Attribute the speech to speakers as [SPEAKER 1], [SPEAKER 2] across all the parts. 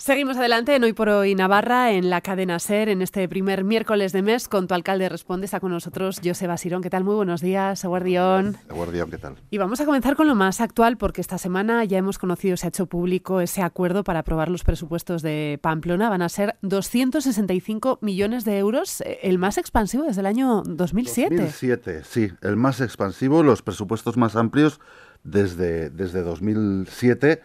[SPEAKER 1] Seguimos adelante en Hoy por Hoy Navarra, en la cadena SER, en este primer miércoles de mes, con tu alcalde responde. Está con nosotros José Sirón. ¿Qué tal? Muy buenos días, Guardión.
[SPEAKER 2] Guardión, ¿qué tal?
[SPEAKER 1] Y vamos a comenzar con lo más actual, porque esta semana ya hemos conocido, se ha hecho público ese acuerdo para aprobar los presupuestos de Pamplona. Van a ser 265 millones de euros, eh, el más expansivo desde el año 2007.
[SPEAKER 2] 2007, sí, el más expansivo, los presupuestos más amplios desde, desde 2007.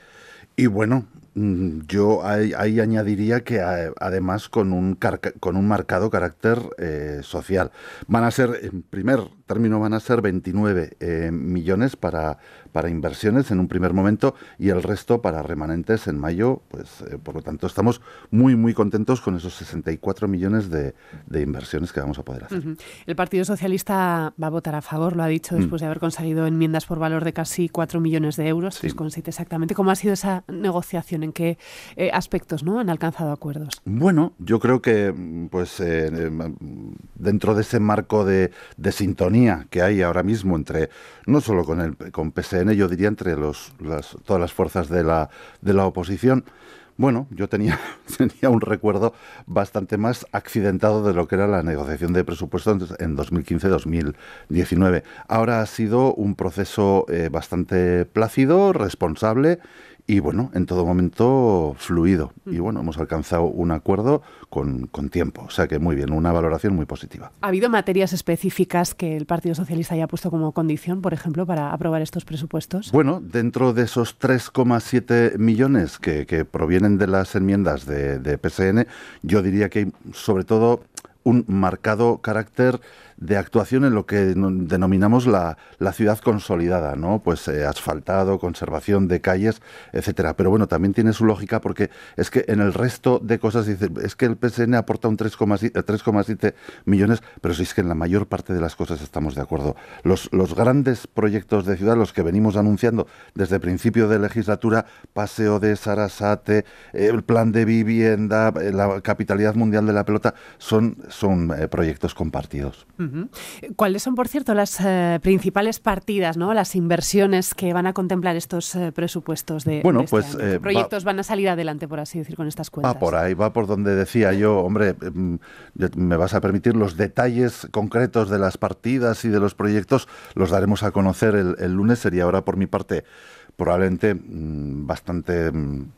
[SPEAKER 2] Y bueno, yo ahí, añadiría que además con un, con un marcado carácter eh, social. Van a ser, en primer término, van a ser 29 eh, millones para, para inversiones en un primer momento y el resto para remanentes en mayo. Pues eh, por lo tanto estamos muy muy contentos con esos 64 millones de, inversiones que vamos a poder hacer.
[SPEAKER 1] El Partido Socialista va a votar a favor, lo ha dicho, mm. después de haber conseguido enmiendas por valor de casi 4 millones de euros, sí. 3,7 exactamente. ¿Cómo ha sido esa negociación? en qué eh, aspectos ¿no? han alcanzado acuerdos?
[SPEAKER 2] Bueno, yo creo que pues dentro de ese marco de, sintonía que hay ahora mismo entre, no solo con el con PSN, yo diría entre los, todas las fuerzas de la, de la oposición, bueno, yo tenía, tenía un recuerdo bastante más accidentado de lo que era la negociación de presupuestos en 2015-2019. Ahora ha sido un proceso eh, bastante plácido, responsable y bueno, en todo momento fluido. Y bueno, hemos alcanzado un acuerdo con, con, tiempo. O sea que muy bien, una valoración muy positiva.
[SPEAKER 1] ¿Ha habido materias específicas que el Partido Socialista haya puesto como condición, por ejemplo, para aprobar estos presupuestos?
[SPEAKER 2] Bueno, dentro de esos 3,7 millones que, que, provienen de las enmiendas de, de PSN, yo diría que hay sobre todo un marcado carácter de actuación en lo que denominamos la, la ciudad consolidada, ¿no? Pues eh, asfaltado, conservación de calles, etcétera. Pero bueno, también tiene su lógica porque es que en el resto de cosas dice, es que el PSN aporta un 3,7 millones, pero sí es que en la mayor parte de las cosas estamos de acuerdo. Los, los grandes proyectos de ciudad, los que venimos anunciando desde principio de legislatura, Paseo de Sarasate, el plan de vivienda, la capitalidad mundial de la pelota, son, son eh, proyectos compartidos.
[SPEAKER 1] ¿Cuáles son, por cierto, las eh, principales partidas, ¿no? las inversiones que van a contemplar estos eh, presupuestos de,
[SPEAKER 2] bueno,
[SPEAKER 1] este
[SPEAKER 2] pues,
[SPEAKER 1] ¿Qué eh, proyectos van a salir adelante, por así decir, con estas cuentas?
[SPEAKER 2] Va por ahí, va por donde decía yo, hombre, mm, me vas a permitir los detalles concretos de las partidas y de los proyectos, los daremos a conocer el, el lunes, sería ahora por mi parte probablemente mm, bastante mm,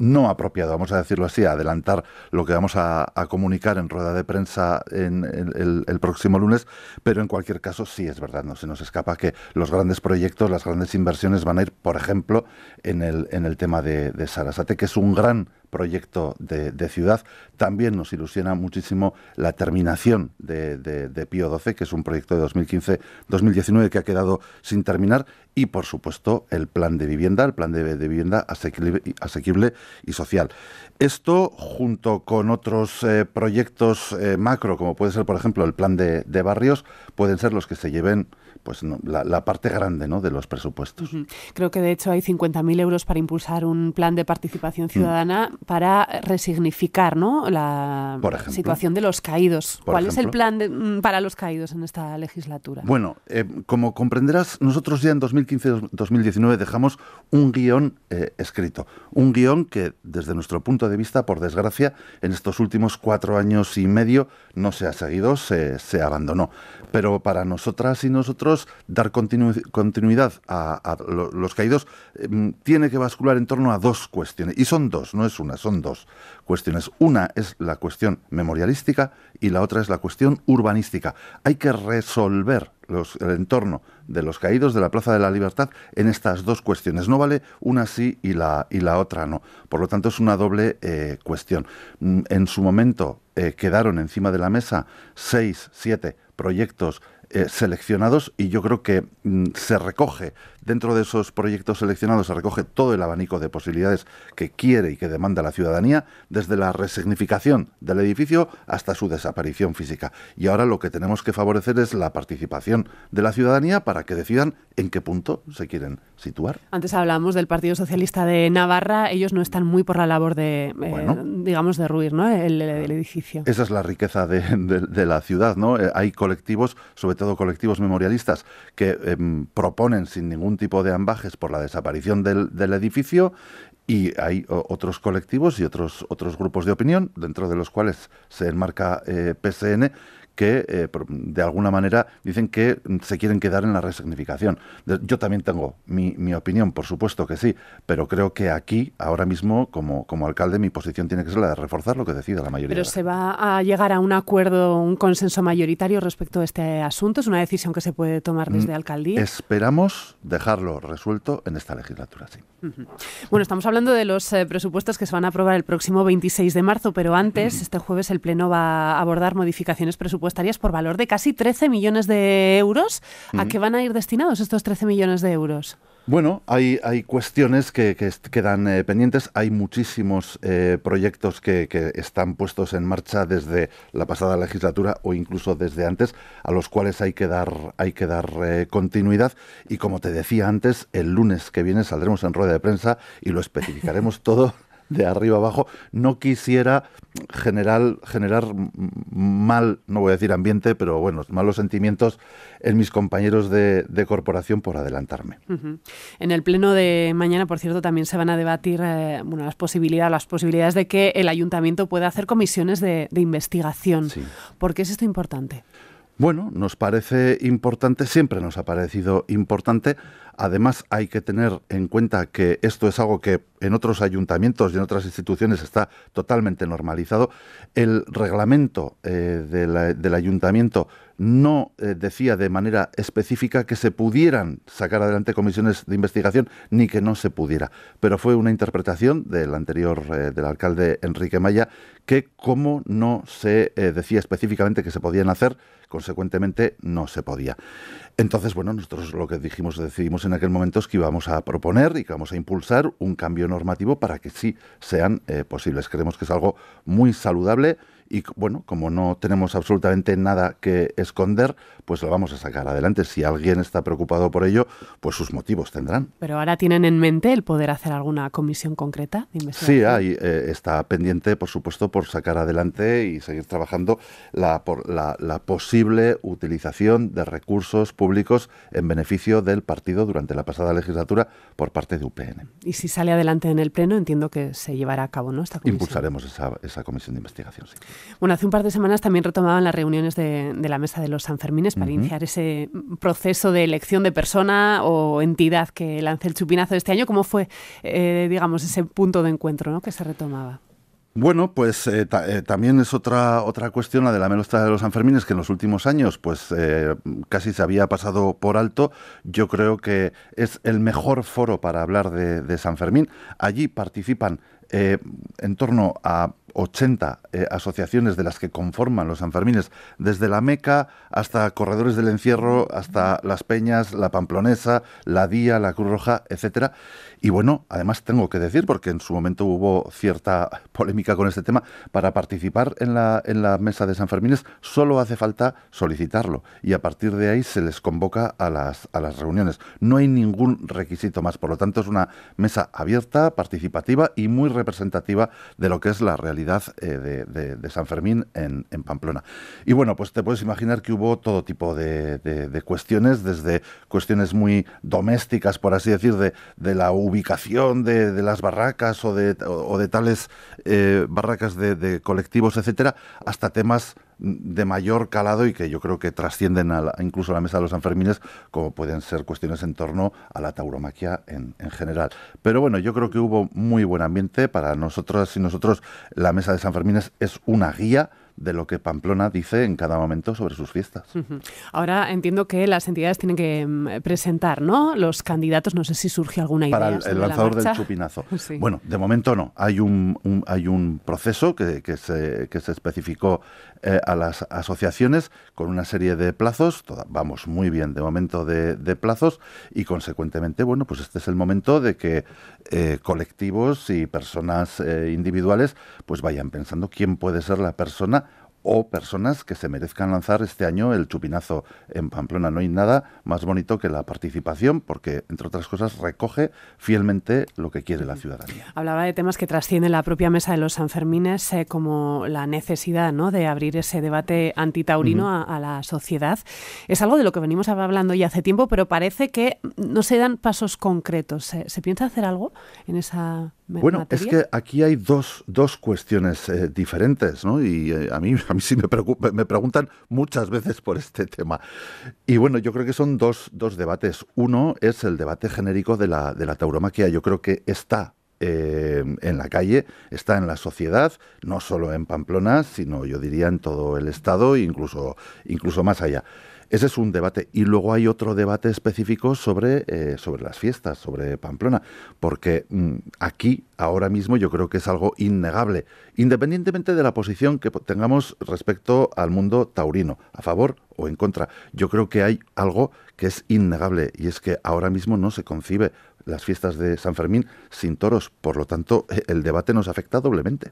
[SPEAKER 2] no apropiado, vamos a decirlo así, adelantar lo que vamos a, comunicar en rueda de prensa en, el, próximo lunes, pero en cualquier caso sí es verdad, no se nos escapa que los grandes proyectos, las grandes inversiones van a ir, por ejemplo, en el, en el tema de, de Sarasate, que es un gran proyecto de, ciudad. También nos ilusiona muchísimo la terminación de, de, Pío 12, que es un proyecto de 2015-2019 que ha quedado sin terminar, y por supuesto el plan de vivienda, el plan de, vivienda asequible, y social. Esto, junto con otros eh, proyectos eh, macro, como puede ser, por ejemplo, el plan de, barrios, pueden ser los que se lleven pues la, parte grande ¿no? de los presupuestos.
[SPEAKER 1] Creo que de hecho hay 50.000 euros para impulsar un plan de participación mm. ciudadana para resignificar ¿no? la situación de los caídos. ¿Cuál es el plan mm, para los caídos en esta legislatura?
[SPEAKER 2] Bueno, eh, como comprenderás, nosotros ya en 2015-2019 dejamos un guion eh, escrito. Un guion que, desde nuestro punto de vista, por desgracia, en estos últimos cuatro años y medio no se ha seguido, se, se abandonó. Pero para nosotras y nosotros, dar continuidad a, los caídos em, tiene que bascular en torno a dos cuestiones. Y son dos, no es una, son dos cuestiones. Una es la cuestión memorialística y la otra es la cuestión urbanística. Hay que resolver el entorno de los caídos de la Plaza de la Libertad en estas dos cuestiones. No vale una sí y la, y la otra no. Por lo tanto, es una doble eh, cuestión. Mm, en su momento eh, quedaron encima de la mesa seis, siete proyectos eh, seleccionados y yo creo que mm, se recoge dentro de esos proyectos seleccionados se recoge todo el abanico de posibilidades que quiere y que demanda la ciudadanía, desde la resignificación del edificio hasta su desaparición física. Y ahora lo que tenemos que favorecer es la participación de la ciudadanía para que decidan en qué punto se quieren situar.
[SPEAKER 1] Antes hablamos del Partido Socialista de Navarra, ellos no están muy por la labor de, eh, digamos, de ruir ¿no? el, edificio.
[SPEAKER 2] Esa es la riqueza de, la ciudad, ¿no? Eh, hay colectivos, sobre todo colectivos memorialistas, que em, proponen sin ningún tipo de ambajes por la desaparición del, del edificio y hay otros colectivos y otros, otros grupos de opinión, dentro de los cuales se enmarca eh, PSN, que eh, de alguna manera dicen que se quieren quedar en la resignificación. Yo también tengo mi, opinión, por supuesto que sí, pero creo que aquí, ahora mismo, como, como alcalde, mi posición tiene que ser la de reforzar lo que decida la mayoría.
[SPEAKER 1] Pero se va a llegar a un acuerdo, un consenso mayoritario respecto a este asunto. ¿Es una decisión que se puede tomar mm, desde alcaldía?
[SPEAKER 2] Esperamos dejarlo resuelto en esta legislatura, sí.
[SPEAKER 1] Bueno, estamos hablando de los eh, presupuestos que se van a aprobar el próximo 26 de marzo, pero antes, este jueves, el Pleno va a abordar modificaciones presupuestarias por valor de casi 13 millones de euros. ¿A qué van a ir destinados estos 13 millones de euros?
[SPEAKER 2] Bueno, hay, hay cuestiones que, quedan eh, pendientes. Hay muchísimos eh, proyectos que, están puestos en marcha desde la pasada legislatura o incluso desde antes, a los cuales hay que dar, hay que dar eh, continuidad. Y como te decía antes, el lunes que viene saldremos en rueda de prensa y lo especificaremos todo de arriba abajo. No quisiera generar, generar mal, no voy a decir ambiente, pero bueno, malos sentimientos en mis compañeros de, corporación por adelantarme.
[SPEAKER 1] En el pleno de mañana, por cierto, también se van a debatir eh, bueno, las posibilidades, las posibilidades de que el ayuntamiento pueda hacer comisiones de, investigación. ¿Por qué es esto importante?
[SPEAKER 2] Bueno, nos parece importante, siempre nos ha parecido importante. Además, hay que tener en cuenta que esto es algo que en otros ayuntamientos y en otras instituciones está totalmente normalizado. El reglamento eh, del ayuntamiento no eh, decía de manera específica que se pudieran sacar adelante comisiones de investigación ni que no se pudiera. Pero fue una interpretación del anterior, eh, del alcalde Enrique Maya, que como no se decía específicamente que se podían hacer, consecuentemente no se podía. Entonces, bueno, nosotros lo que dijimos, decidimos en aquel momento es que íbamos a proponer y que vamos a impulsar un cambio normativo para que sí sean eh, posibles. Creemos que es algo muy saludable y bueno, como no tenemos absolutamente nada que esconder, pues lo vamos a sacar adelante. Si alguien está preocupado por ello, pues sus motivos tendrán.
[SPEAKER 1] Pero ahora tienen en mente el poder hacer alguna comisión concreta de investigación.
[SPEAKER 2] Sí, hay, eh, está pendiente, por supuesto, por sacar adelante y seguir trabajando la, por la, la posible utilización de recursos públicos en beneficio del partido durante la pasada legislatura por parte de UPN.
[SPEAKER 1] Y si sale adelante en el Pleno, entiendo que se llevará a cabo ¿no? esta comisión.
[SPEAKER 2] Impulsaremos esa, esa comisión de investigación, sí.
[SPEAKER 1] Bueno, hace un par de semanas también retomaban las reuniones de, la Mesa de los Sanfermines para iniciar ese proceso de elección de persona o entidad que lance el chupinazo de este año. ¿Cómo fue, eh, digamos, ese punto de encuentro ¿no? que se retomaba?
[SPEAKER 2] Bueno, pues eh, eh, también es otra otra cuestión la de la melostra de los Sanfermines que en los últimos años pues casi se había pasado por alto. Yo creo que es el mejor foro para hablar de, de San Fermín. Allí participan en torno a 80 eh, asociaciones de las que conforman los Sanfermines, desde la Meca hasta Corredores del Encierro, hasta Las Peñas, la Pamplonesa, la Día, la Cruz Roja, etcétera. Y bueno, además tengo que decir, porque en su momento hubo cierta polémica con este tema, para participar en la, en la mesa de Sanfermines solo hace falta solicitarlo y a partir de ahí se les convoca a las, a las reuniones. No hay ningún requisito más, por lo tanto es una mesa abierta, participativa y muy representativa de lo que es la realidad eh, de, San Fermín en, Pamplona. Y bueno, pues te puedes imaginar que hubo todo tipo de, cuestiones, desde cuestiones muy domésticas, por así decir, de, la ubicación de, las barracas o de, de tales eh, barracas de, colectivos, etcétera, hasta temas de mayor calado y que yo creo que trascienden a incluso a la mesa de los Sanfermines, como pueden ser cuestiones en torno a la tauromaquia en, en, general. Pero bueno, yo creo que hubo muy buen ambiente para nosotros y nosotros. La mesa de Sanfermines es una guía de lo que Pamplona dice en cada momento sobre sus fiestas.
[SPEAKER 1] Ahora entiendo que las entidades tienen que mm, presentar, ¿no? Los candidatos, no sé si surge alguna idea.
[SPEAKER 2] Para el, lanzador del chupinazo. Bueno, de momento no. Hay un, hay un proceso que, que, se, que se especificó eh, a las asociaciones con una serie de plazos. vamos muy bien de momento de, plazos y consecuentemente, bueno, pues este es el momento de que eh, colectivos y personas eh, individuales pues vayan pensando quién puede ser la persona o personas que se merezcan lanzar este año el chupinazo en Pamplona. No hay nada más bonito que la participación porque, entre otras cosas, recoge fielmente lo que quiere la ciudadanía.
[SPEAKER 1] Hablaba de temas que trascienden la propia mesa de los Sanfermines, eh, como la necesidad ¿no? de abrir ese debate antitaurino a, la sociedad. Es algo de lo que venimos hablando ya hace tiempo, pero parece que no se dan pasos concretos. ¿Se, piensa hacer algo en esa
[SPEAKER 2] bueno, es que aquí hay dos, dos cuestiones eh, diferentes, ¿no? Y eh, a mí a mí sí me, preocupa, me preguntan muchas veces por este tema. Y bueno, yo creo que son dos, dos debates. Uno es el debate genérico de la, de la tauromaquia. Yo creo que está eh, en la calle, está en la sociedad, no solo en Pamplona, sino yo diría en todo el Estado, incluso, incluso más allá. Ese es un debate. Y luego hay otro debate específico sobre, eh, sobre las fiestas, sobre Pamplona, porque mm, aquí, ahora mismo, yo creo que es algo innegable, independientemente de la posición que tengamos respecto al mundo taurino, a favor o en contra. Yo creo que hay algo que es innegable y es que ahora mismo no se concibe las fiestas de San Fermín sin toros. Por lo tanto, el debate nos afecta doblemente.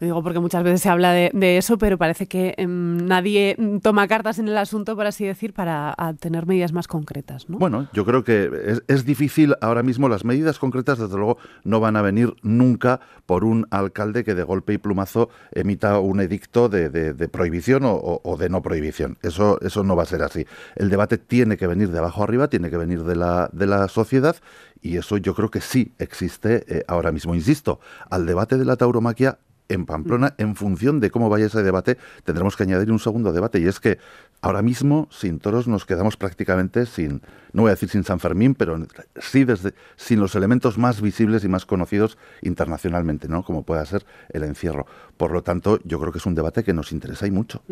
[SPEAKER 1] Digo porque muchas veces se habla de, eso, pero parece que em, nadie toma cartas en el asunto, por así decir, para tener medidas más concretas. ¿no?
[SPEAKER 2] Bueno, yo creo que es, difícil ahora mismo. Las medidas concretas, desde luego, no van a venir nunca por un alcalde que de golpe y plumazo emita un edicto de, prohibición o, de no prohibición. Eso, eso no va a ser así. El debate tiene que venir de abajo arriba, tiene que venir de la, de la sociedad y eso yo creo que sí existe eh, ahora mismo. Insisto, al debate de la tauromaquia en Pamplona, en función de cómo vaya ese debate, tendremos que añadir un segundo debate, y es que ahora mismo, sin toros, nos quedamos prácticamente sin, no voy a decir sin San Fermín, pero sí desde, sin los elementos más visibles y más conocidos internacionalmente, ¿no? Como pueda ser el encierro. Por lo tanto, yo creo que es un debate que nos interesa y mucho.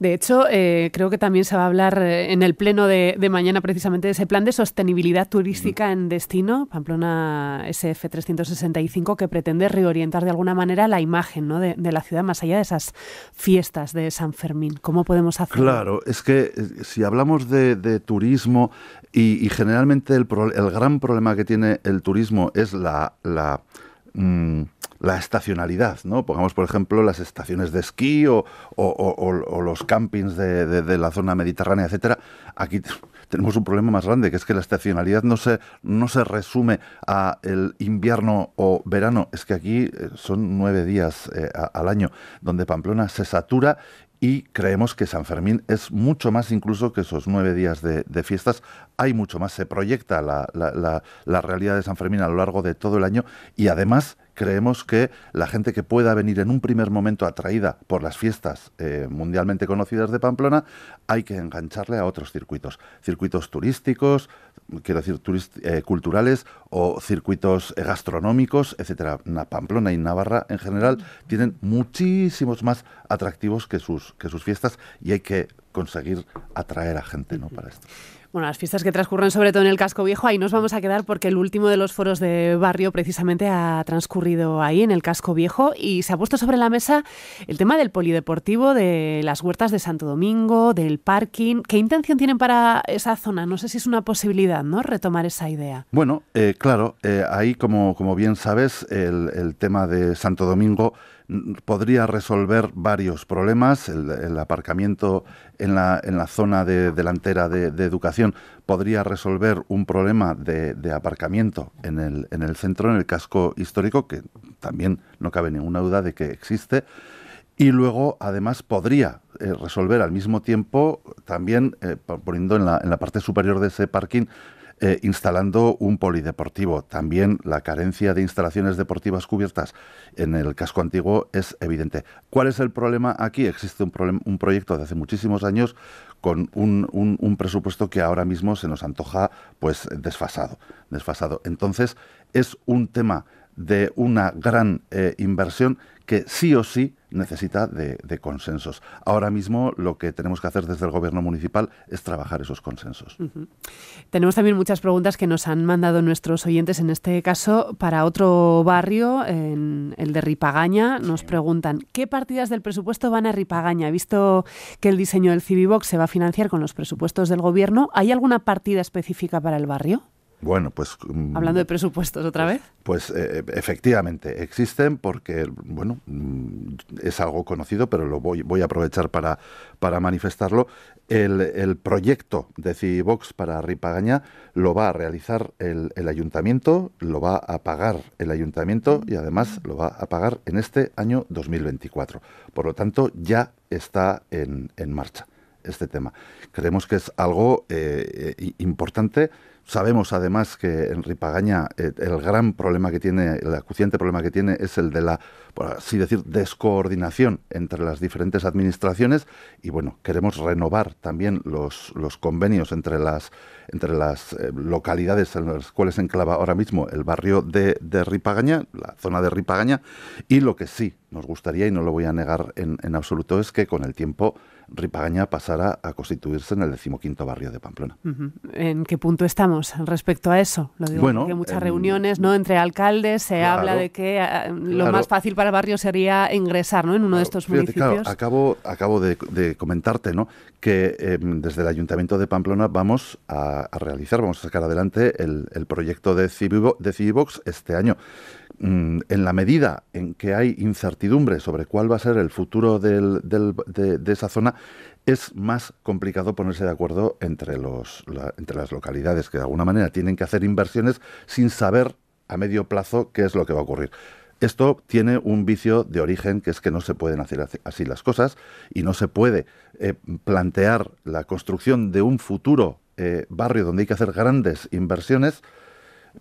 [SPEAKER 1] De hecho, eh, creo que también se va a hablar eh, en el pleno de, mañana precisamente de ese plan de sostenibilidad turística en destino, Pamplona SF 365, que pretende reorientar de alguna manera la imagen ¿no? de, la ciudad más allá de esas fiestas de San Fermín. ¿Cómo podemos hacerlo?
[SPEAKER 2] Claro, es que eh, si hablamos de, turismo y, generalmente el, el, gran problema que tiene el turismo es la, la, mm, la, estacionalidad, ¿no? Pongamos, por ejemplo, las estaciones de esquí o, o, los campings de, de, la zona mediterránea, etcétera. Aquí tenemos un problema más grande, que es que la estacionalidad no se, no se resume a el invierno o verano, es que aquí eh, son nueve días eh, al año donde Pamplona se satura y creemos que San Fermín es mucho más incluso que esos nueve días de, fiestas. Hay mucho más, se proyecta la, la, realidad de San Fermín a lo largo de todo el año y además creemos que la gente que pueda venir en un primer momento atraída por las fiestas eh, mundialmente conocidas de Pamplona, hay que engancharle a otros circuitos, circuitos turísticos, quiero decir, eh, culturales o circuitos eh, gastronómicos, etcétera. Pamplona y Navarra en general tienen muchísimos más atractivos que sus, que sus fiestas y hay que conseguir atraer a gente ¿no? para esto.
[SPEAKER 1] Bueno, las fiestas que transcurren sobre todo en el casco viejo, ahí nos vamos a quedar porque el último de los foros de barrio precisamente ha transcurrido ahí en el casco viejo y se ha puesto sobre la mesa el tema del polideportivo, de las huertas de Santo Domingo, del parking. ¿Qué intención tienen para esa zona? No sé si es una posibilidad, ¿no? Retomar esa idea.
[SPEAKER 2] Bueno, eh, claro, eh, ahí como, como bien sabes, el, el tema de Santo Domingo podría resolver varios problemas. El, aparcamiento en la, en la, zona de, delantera de, educación podría resolver un problema de, aparcamiento en el, en el centro, en el casco histórico, que también no cabe ninguna duda de que existe. Y luego, además, podría eh, resolver al mismo tiempo, también eh, poniendo en la, en la parte superior de ese parking, eh, instalando un polideportivo. También la carencia de instalaciones deportivas cubiertas en el casco antiguo es evidente. ¿Cuál es el problema aquí? Existe un, un proyecto de hace muchísimos años con un, un, presupuesto que ahora mismo se nos antoja pues desfasado, desfasado. Entonces es un tema de una gran eh, inversión que sí o sí necesita de, consensos. Ahora mismo lo que tenemos que hacer desde el gobierno municipal es trabajar esos consensos.
[SPEAKER 1] Tenemos también muchas preguntas que nos han mandado nuestros oyentes, en este caso para otro barrio, en el de Ripagaña. Nos preguntan, ¿qué partidas del presupuesto van a Ripagaña? Visto que el diseño del Civibox se va a financiar con los presupuestos del gobierno, ¿hay alguna partida específica para el barrio?
[SPEAKER 2] Bueno, pues...
[SPEAKER 1] Mm, Hablando de presupuestos otra
[SPEAKER 2] pues,
[SPEAKER 1] vez.
[SPEAKER 2] Pues eh, efectivamente existen porque, bueno, mm, es algo conocido, pero lo voy, voy a aprovechar para, para manifestarlo. El, proyecto de Cibox para Ripagaña lo va a realizar el, ayuntamiento, lo va a pagar el ayuntamiento y además lo va a pagar en este año 2024. Por lo tanto, ya está en, en marcha este tema. Creemos que es algo eh, eh, importante Sabemos además que en Ripagaña eh, el gran problema que tiene, el acuciante problema que tiene es el de la, por así decir, descoordinación entre las diferentes administraciones. Y bueno, queremos renovar también los, los convenios entre las, entre las eh, localidades en las cuales se enclava ahora mismo el barrio de, de, Ripagaña, la zona de Ripagaña. Y lo que sí nos gustaría, y no lo voy a negar en, en absoluto, es que con el tiempo Ripagaña pasara a constituirse en el decimoquinto barrio de Pamplona.
[SPEAKER 1] ¿En qué punto estamos respecto a eso? Lo digo bueno, muchas reuniones ¿no? entre alcaldes se habla de que eh, lo más fácil para el barrio sería ingresar ¿no? en uno de estos municipios.
[SPEAKER 2] acabo acabo de, comentarte ¿no? que em, desde el Ayuntamiento de Pamplona vamos a, realizar, vamos a sacar adelante el, proyecto de Civibox este año. Mm, en la medida en que hay incertidumbre sobre cuál va a ser el futuro de, esa zona, es más complicado ponerse de acuerdo entre, los, las localidades que de alguna manera tienen que hacer inversiones sin saber a medio plazo qué es lo que va a ocurrir. Esto tiene un vicio de origen que es que no se pueden hacer así las cosas y no se puede eh, plantear la construcción de un futuro eh, barrio donde hay que hacer grandes inversiones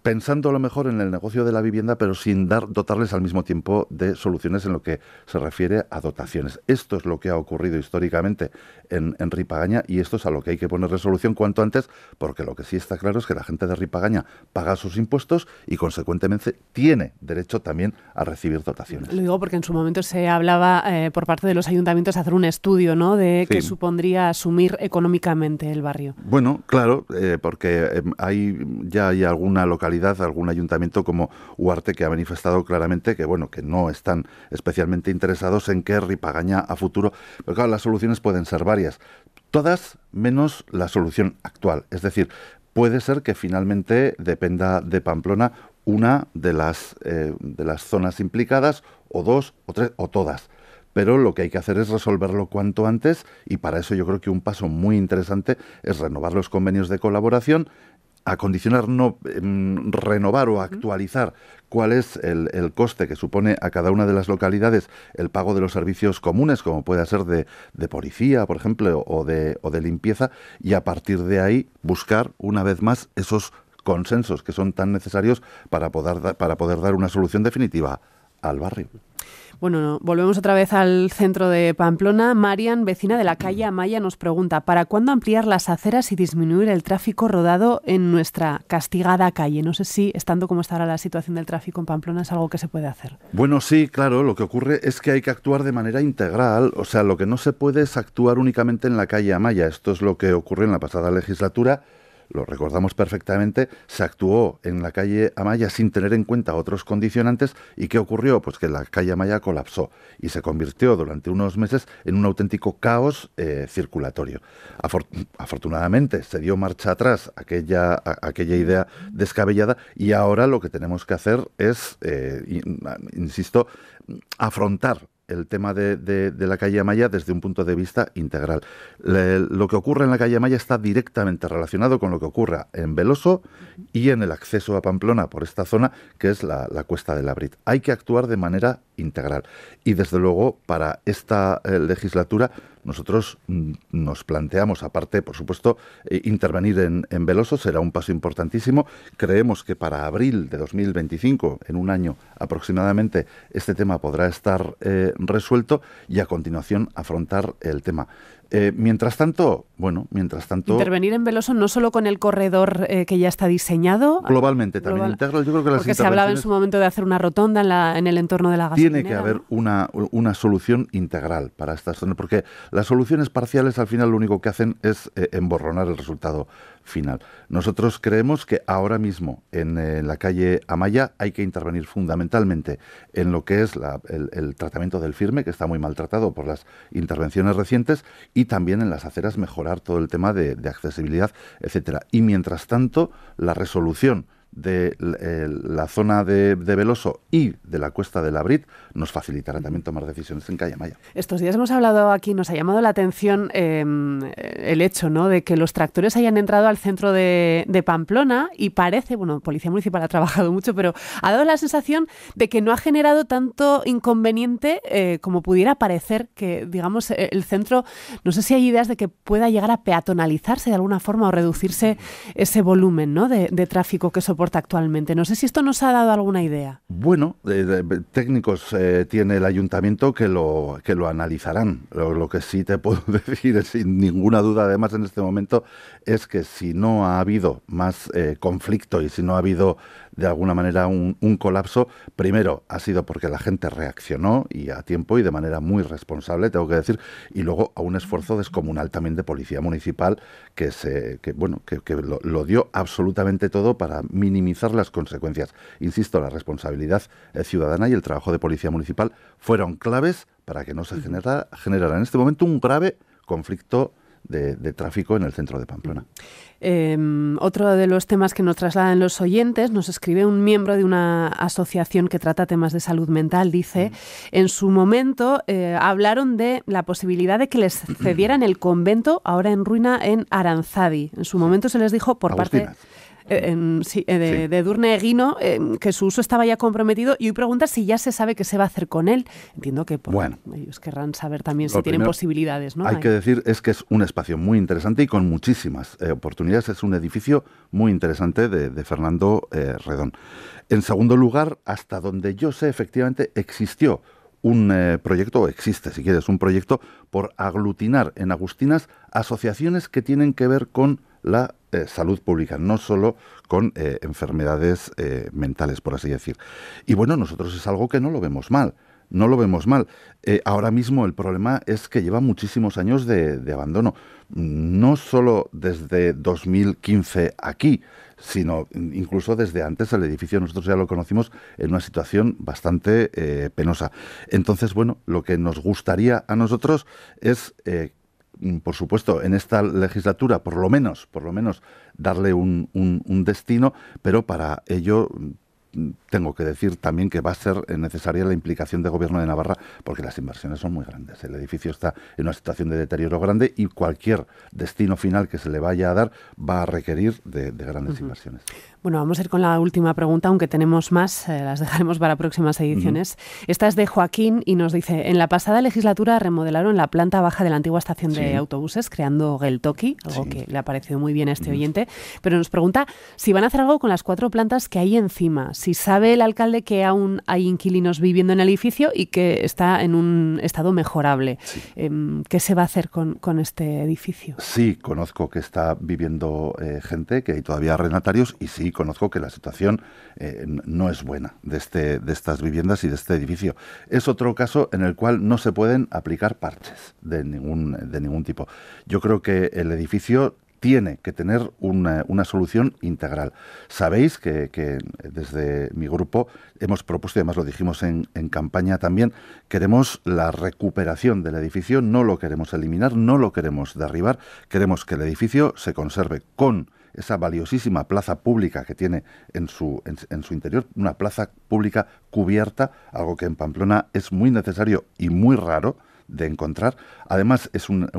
[SPEAKER 2] pensando a lo mejor en el negocio de la vivienda, pero sin dar, dotarles al mismo tiempo de soluciones en lo que se refiere a dotaciones. Esto es lo que ha ocurrido históricamente en, Ripagaña y esto es a lo que hay que poner resolución cuanto antes, porque lo que sí está claro es que la gente de Ripagaña paga sus impuestos y consecuentemente tiene derecho también a recibir dotaciones.
[SPEAKER 1] Lo digo porque en su momento se hablaba eh, por parte de los ayuntamientos hacer un estudio ¿no? de qué supondría asumir económicamente el barrio.
[SPEAKER 2] Bueno, claro, eh, porque eh, hay ya hay alguna localidad algún ayuntamiento como Huarte que ha manifestado claramente que bueno, que no están especialmente interesados en que Ripagaña a futuro, pero claro, las soluciones pueden ser varias, todas menos la solución actual, es decir, puede ser que finalmente dependa de Pamplona una de las, eh, de las zonas implicadas, o dos, o tres, o todas. Pero lo que hay que hacer es resolverlo cuanto antes y para eso yo creo que un paso muy interesante es renovar los convenios de colaboración acondicionar, no em, renovar o actualizar cuál es el, coste que supone a cada una de las localidades el pago de los servicios comunes, como puede ser de, de policía, por ejemplo, o de, o de limpieza, y a partir de ahí buscar una vez más esos consensos que son tan necesarios para poder, para poder dar una solución definitiva al barrio.
[SPEAKER 1] Bueno, volvemos otra vez al centro de Pamplona. Marian, vecina de la calle Amaya, nos pregunta, ¿para cuándo ampliar las aceras y disminuir el tráfico rodado en nuestra castigada calle? No sé si, estando como está ahora la situación del tráfico en Pamplona, es algo que se puede hacer.
[SPEAKER 2] Bueno, sí, claro, lo que ocurre es que hay que actuar de manera integral, o sea, lo que no se puede es actuar únicamente en la calle Amaya. Esto es lo que ocurrió en la pasada legislatura lo recordamos perfectamente, se actuó en la calle Amaya sin tener en cuenta otros condicionantes y ¿qué ocurrió? Pues que la calle Amaya colapsó y se convirtió durante unos meses en un auténtico caos eh, circulatorio. afortunadamente se dio marcha atrás aquella, aquella idea descabellada y ahora lo que tenemos que hacer es, eh, insisto, afrontar el tema de, la calle Amaya desde un punto de vista integral. lo que ocurre en la calle Amaya está directamente relacionado con lo que ocurra en Veloso y en el acceso a Pamplona por esta zona, que es la, cuesta de la Brit. Hay que actuar de manera integral. Y desde luego, para esta eh, legislatura, nosotros mm, nos planteamos, aparte, por supuesto, eh, intervenir en, Veloso será un paso importantísimo. Creemos que para abril de 2025, en un año aproximadamente, este tema podrá estar eh, resuelto y a continuación afrontar el tema. Eh, mientras tanto, bueno, mientras tanto...
[SPEAKER 1] Intervenir en Veloso no solo con el corredor eh, que ya está diseñado...
[SPEAKER 2] Globalmente, también integral. Yo creo que las
[SPEAKER 1] Porque se hablaba en su momento de hacer una rotonda en, la, en el entorno de la gasolinera.
[SPEAKER 2] Tiene que haber una, una solución integral para estas zonas, porque las soluciones parciales al final lo único que hacen es eh, emborronar el resultado final. Nosotros creemos que ahora mismo en eh, la calle Amaya hay que intervenir fundamentalmente en lo que es el, tratamiento del firme, que está muy maltratado por las intervenciones recientes, y y también en las aceras mejorar todo el tema de, de accesibilidad, etcétera. Y mientras tanto, la resolución de eh, la zona de, Veloso y de la cuesta de la Brit nos facilitará también tomar decisiones en Calle Maya.
[SPEAKER 1] Estos días hemos hablado aquí, nos ha llamado la atención em, el hecho ¿no? de que los tractores hayan entrado al centro de, Pamplona y parece, bueno, Policía Municipal ha trabajado mucho, pero ha dado la sensación de que no ha generado tanto inconveniente eh, como pudiera parecer que, digamos, e, el centro, no sé si hay ideas de que pueda llegar a peatonalizarse de alguna forma o reducirse ese volumen ¿no? de, de tráfico que soporta actualmente. No sé si esto nos ha dado alguna idea.
[SPEAKER 2] Bueno, eh, técnicos eh, tiene el ayuntamiento que lo, que lo analizarán. Lo, que sí te puedo decir, sin ninguna duda, además, en este momento, es que si no ha habido más eh, conflicto y si no ha habido de alguna manera un, colapso, primero ha sido porque la gente reaccionó y a tiempo y de manera muy responsable, tengo que decir, y luego a un esfuerzo descomunal también de policía municipal que se, que, bueno, que, lo, dio absolutamente todo para minimizar las consecuencias. Insisto, la responsabilidad ciudadana y el trabajo de policía municipal fueron claves para que no se generara, generara en este momento un grave conflicto de, tráfico en el centro de Pamplona.
[SPEAKER 1] Em, otro de los temas que nos trasladan los oyentes, nos escribe un miembro de una asociación que trata temas de salud mental, dice, en su momento eh, hablaron de la posibilidad de que les cedieran el convento, ahora en ruina, en Aranzadi. En su momento se les dijo por parte eh, eh, de, Durne Guino, eh, que su uso estaba ya comprometido y hoy pregunta si ya se sabe qué se va a hacer con él. Entiendo que bueno, ellos querrán saber también si tienen posibilidades. ¿no?
[SPEAKER 2] Hay que decir es que es un espacio muy interesante y con muchísimas oportunidades. Es un edificio muy interesante de, Fernando Redón. En segundo lugar, hasta donde yo sé, efectivamente existió un proyecto, existe si quieres, un proyecto por aglutinar en Agustinas asociaciones que tienen que ver con la eh, salud pública, no solo con eh, enfermedades eh, mentales, por así decir. Y bueno, nosotros es algo que no lo vemos mal. No lo vemos mal. ahora mismo el problema es que lleva muchísimos años de, abandono. No solo desde 2015 aquí, sino incluso desde antes el edificio nosotros ya lo conocimos en una situación bastante penosa. Entonces, bueno, lo que nos gustaría a nosotros es por supuesto, en esta legislatura, por lo menos, por lo menos, darle un, un destino, pero para ello tengo que decir también que va a ser necesaria la implicación del Gobierno de Navarra porque las inversiones son muy grandes. El edificio está en una situación de deterioro grande y cualquier destino final que se le vaya a dar va a requerir de, grandes inversiones.
[SPEAKER 1] Bueno, vamos a ir con la última pregunta, aunque tenemos más, eh, las dejaremos para próximas ediciones. Esta es de Joaquín y nos dice, en la pasada legislatura remodelaron la planta baja de la antigua estación de autobuses, creando Geltoki, algo que le ha parecido muy bien a este oyente, pero nos pregunta si van a hacer algo con las cuatro plantas que hay encima, si sabe el alcalde que aún hay inquilinos viviendo en el edificio y que está en un estado mejorable. Em, ¿Qué se va a hacer con, este edificio?
[SPEAKER 2] Sí, conozco que está viviendo eh, gente, que hay todavía renatarios y sí, conozco que la situación eh, no es buena de, este, de estas viviendas y de este edificio. Es otro caso en el cual no se pueden aplicar parches de ningún, de ningún tipo. Yo creo que el edificio tiene que tener una, solución integral. Sabéis que, desde mi grupo hemos propuesto, y además lo dijimos en, campaña también, queremos la recuperación del edificio, no lo queremos eliminar, no lo queremos derribar, queremos que el edificio se conserve con esa valiosísima plaza pública que tiene en su, en, su interior, una plaza pública cubierta, algo que en Pamplona es muy necesario y muy raro, de encontrar. Además, es un,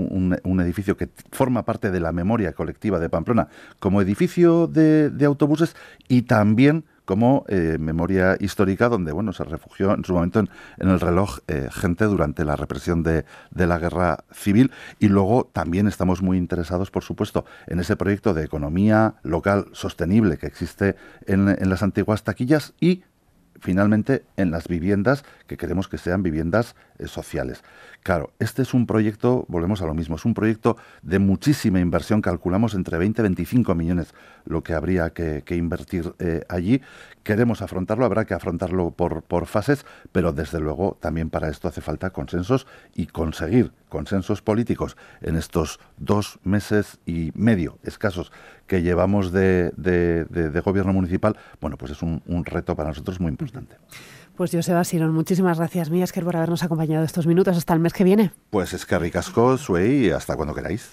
[SPEAKER 2] un, edificio que forma parte de la memoria colectiva de Pamplona como edificio de, autobuses y también como eh, memoria histórica donde bueno se refugió en su momento en, el reloj eh, gente durante la represión de, de, la guerra civil. Y luego también estamos muy interesados por supuesto en ese proyecto de economía local sostenible que existe en, en las antiguas taquillas y finalmente en las viviendas que queremos que sean viviendas eh, sociales. Claro, este es un proyecto, volvemos a lo mismo, es un proyecto de muchísima inversión, calculamos entre 20 y 25 millones lo que habría que, invertir eh, allí. Queremos afrontarlo, habrá que afrontarlo por, por fases, pero desde luego también para esto hace falta consensos y conseguir consensos políticos en estos dos meses y medio escasos que llevamos de, de, gobierno municipal, bueno, pues es un, reto para nosotros muy importante. Constante.
[SPEAKER 1] Pues Joseba Sirón, muchísimas gracias, Mía, por habernos acompañado estos minutos hasta el mes que viene.
[SPEAKER 2] Pues es que ricasco, Suey, hasta cuando queráis.